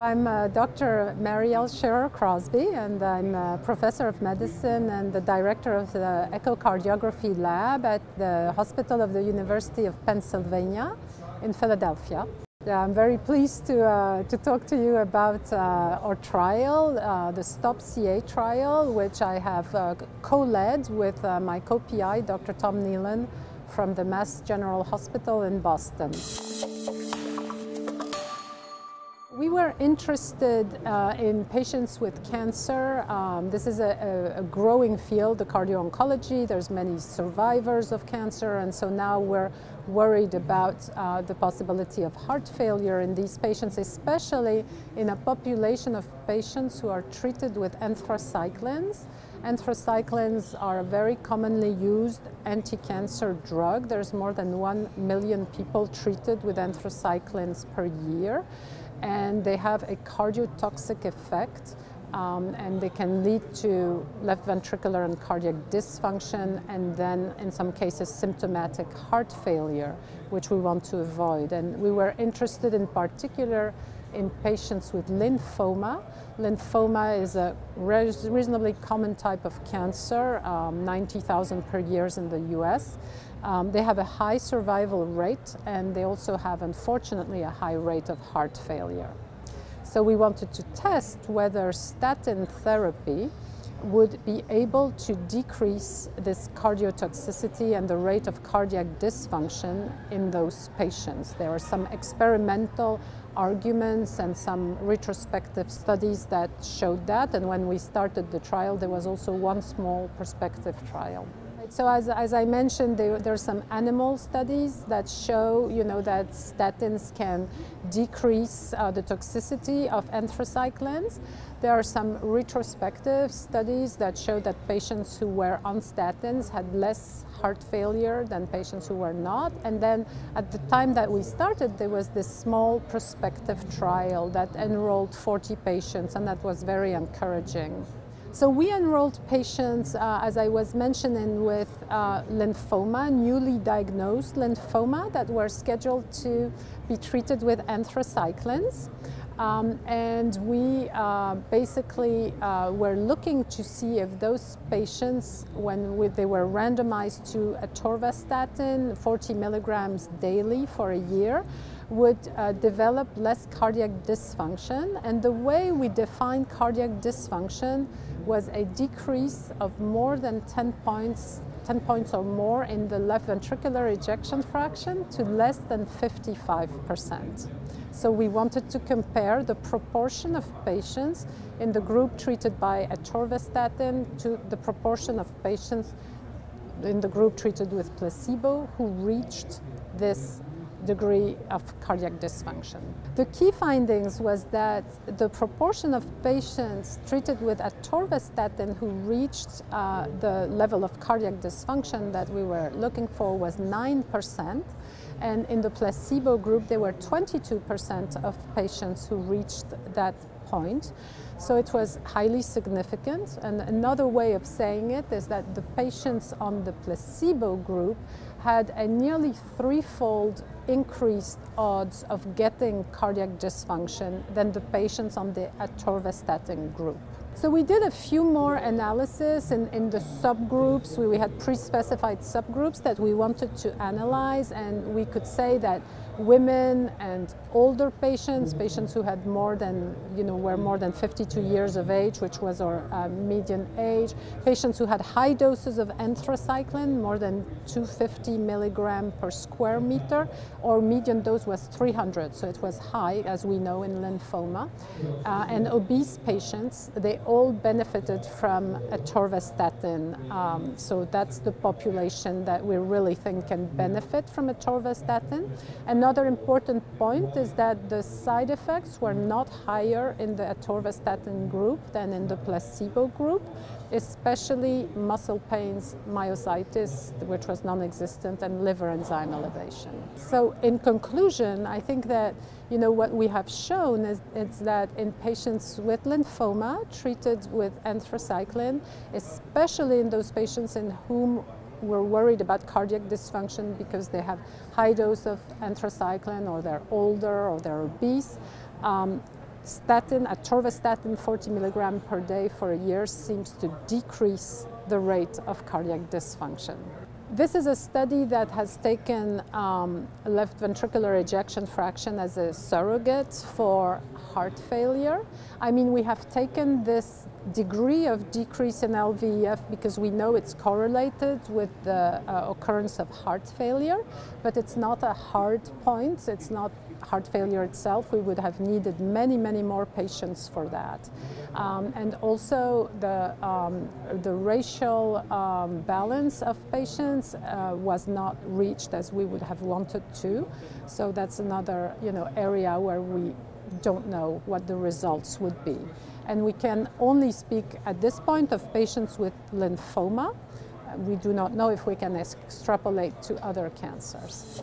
I'm uh, Dr. Marielle Scherrer-Crosbie, and I'm a professor of medicine and the director of the echocardiography lab at the Hospital of the University of Pennsylvania in Philadelphia. I'm very pleased to, uh, to talk to you about uh, our trial, uh, the STOP-CA trial, which I have uh, co-led with uh, my co-PI, Dr. Tom Neilan, from the Mass General Hospital in Boston. We were interested uh, in patients with cancer. Um, this is a, a, growing field, the cardio-oncology. There's many survivors of cancer, and so now we're worried about uh, the possibility of heart failure in these patients, especially in a population of patients who are treated with anthracyclines. Anthracyclines are a very commonly used anti-cancer drug. There's more than one million people treated with anthracyclines per year and they have a cardiotoxic effect um, and they can lead to left ventricular and cardiac dysfunction and then in some cases symptomatic heart failure, which we want to avoid. And we were interested in particular in patients with lymphoma. Lymphoma is a reasonably common type of cancer, um, 90,000 per year in the US. Um, they have a high survival rate and they also have, unfortunately, a high rate of heart failure. So we wanted to test whether statin therapy would be able to decrease this cardiotoxicity and the rate of cardiac dysfunction in those patients. There are some experimental arguments and some retrospective studies that showed that, and when we started the trial, there was also one small prospective trial. So as, as I mentioned, there, there, are some animal studies that show, you know, that statins can decrease uh, the toxicity of anthracyclines. There are some retrospective studies that show that patients who were on statins had less heart failure than patients who were not. And then at the time that we started, there was this small prospective trial that enrolled 40 patients, and that was very encouraging. So we enrolled patients, uh, as I was mentioning, with uh, lymphoma, newly diagnosed lymphoma that were scheduled to be treated with anthracyclines. Um, and we uh, basically uh, were looking to see if those patients, when we, they were randomized to atorvastatin, 40 milligrams daily for a year, would uh, develop less cardiac dysfunction. And the way we defined cardiac dysfunction was a decrease of more than 10 points 10 points or more in the left ventricular ejection fraction to less than 55%. So we wanted to compare the proportion of patients in the group treated by atorvastatin to the proportion of patients in the group treated with placebo who reached this degree of cardiac dysfunction. The key findings was that the proportion of patients treated with atorvastatin who reached uh, the level of cardiac dysfunction that we were looking for was 9%, and in the placebo group there were 22% of patients who reached that point. So it was highly significant. And another way of saying it is that the patients on the placebo group had a nearly threefold increased odds of getting cardiac dysfunction than the patients on the atorvastatin group. So we did a few more analysis in, in the subgroups. We, we had pre-specified subgroups that we wanted to analyze and we could say that women and older patients, patients who had more than, you know, were more than 52 years of age, which was our uh, median age, patients who had high doses of anthracycline, more than 250 milligram per square meter, or median dose was 300, so it was high, as we know in lymphoma, uh, and obese patients, they all benefited from atorvastatin, um, so that's the population that we really think can benefit from atorvastatin. Another important point is that the side effects were not higher in the atorvastatin group than in the placebo group, especially muscle pains, myositis, which was non-existent, and liver enzyme elevation. So in conclusion, I think that you know, what we have shown is, is that in patients with lymphoma treated with anthracycline, especially in those patients in whom we're worried about cardiac dysfunction because they have high dose of anthracycline or they're older or they're obese. Um, statin, atorvastatin 40 milligram per day for a year seems to decrease the rate of cardiac dysfunction. This is a study that has taken um, left ventricular ejection fraction as a surrogate for heart failure. I mean, we have taken this degree of decrease in LVEF because we know it's correlated with the uh, occurrence of heart failure, but it's not a hard point. It's not heart failure itself. We would have needed many, many more patients for that. Um, and also the, um, the racial um, balance of patients uh, was not reached as we would have wanted to. So that's another you know, area where we don't know what the results would be. And we can only speak at this point of patients with lymphoma. We do not know if we can extrapolate to other cancers.